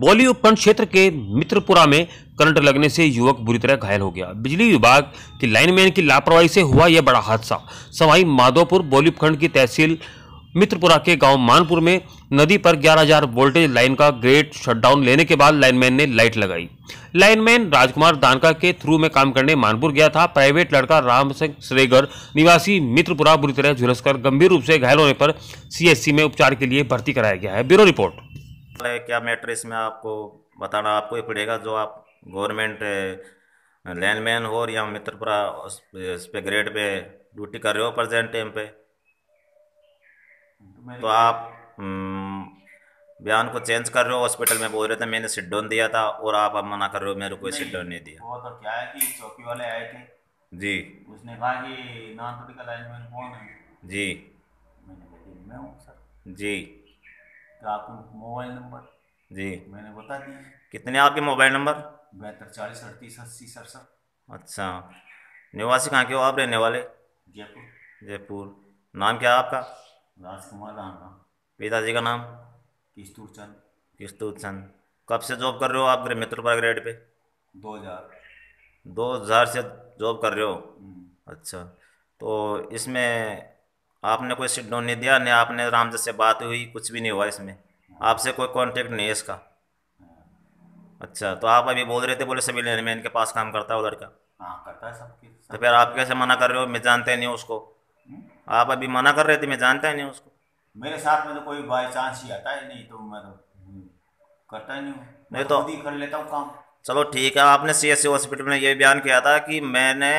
बौली उपखंड क्षेत्र के मित्रपुरा में करंट लगने से युवक बुरी तरह घायल हो गया। बिजली विभाग की लाइनमैन की लापरवाही से हुआ यह बड़ा हादसा। सवाई माधोपुर बौली उपखंड की तहसील मित्रपुरा के गाँव मानपुर में नदी पर 11000 वोल्टेज लाइन का ग्रेट शटडाउन लेने के बाद लाइनमैन ने लाइट लगाई। लाइनमैन राजकुमार दानका के थ्रू में काम करने मानपुर गया था। प्राइवेट लड़का राम सिंह श्रेगर निवासी मित्रपुरा बुरी तरह झुलसकर गंभीर रूप से घायल होने पर सीएससी में उपचार के लिए भर्ती कराया गया है। Bureau report. है क्या मैटर इसमें आपको बताना आपको ही पड़ेगा जो आप गवर्नमेंट लैंडमैन हो या मित्रपुरा उस इस पे ग्रेड पे ड्यूटी कर रहे हो प्रेजेंट टाइम पे। तो आप हम्म, बयान को चेंज कर रहे हो हॉस्पिटल में बोल रहे थे मैंने सिट डाउन दिया था और आप अब मना कर रहे हो मेरे को सिट डाउन नहीं दिया। वो तो क्या है कि चौकी वाले आए थे। जी। उसने कहा कि नॉन पोलिटिकल लाइनमैन कौन है? जी। मैंने मैं हूँ सर। जी। तो आपको मोबाइल नंबर? जी। मैंने बता दिया। कितने आपके मोबाइल नंबर? बहत्तर चालीस अड़तीस अस्सी सड़सठ। अच्छा। निवासी कहाँ के हो? आप रहने वाले? जयपुर। जयपुर। नाम क्या है आपका? राजकुमार राणा पिताजी का नाम? किस्तूर चंद। किस्तूत चंद। कब से जॉब कर रहे हो आप मित्रपुरा ग्रेड पे? दो हज़ार। दो हज़ार से जॉब कर रहे हो? हम्म। अच्छा। तो इसमें आपने कोई डाउन नहीं दिया न आपने रामजत से बात हुई कुछ भी नहीं हुआ इसमें। आपसे कोई कांटेक्ट नहीं है इसका। अच्छा तो आप अभी बोल रहे थे बोले सभी लैंडमैन के पास काम करता है उधर का। हाँ करता है सबके तो फिर आप कैसे मना कर रहे हो? मैं जानते नहीं हूँ उसको। आप अभी मना कर रहे थे मैं जानता ही नहीं उसको। मेरे साथ में तो कोई बाई चांस ही आता ही नहीं तो मैं तो हम्म, करता ही नहीं हूँ। नहीं तो- खुद ही कर लेता हूँ काम। चलो ठीक है आपने सी एस हॉस्पिटल में ये बयान किया था कि मैंने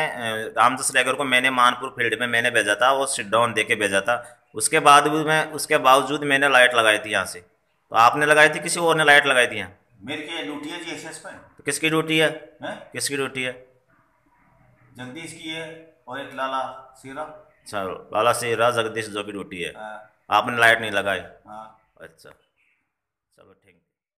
रामदास लेगर को मैंने मानपुर फ़ील्ड में मैंने भेजा था वो सिट डाउन दे के भेजा था। उसके बाद भी मैं उसके बावजूद मैंने लाइट लगाई थी यहाँ से। तो आपने लगाई थी किसी और ने लाइट लगाई थी यहाँ? मेरे के ड्यूटी है जी एस एस पे तो किसकी ड्यूटी है? हैं? किसकी ड्यूटी है? जगदीश की है और एक लाला सीरा। अच्छा लाला से राज जगदीश जो की ड्यूटी है। हाँ, आपने लाइट नहीं लगाई? हाँ। अच्छा चलो ठीक।